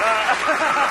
Uh,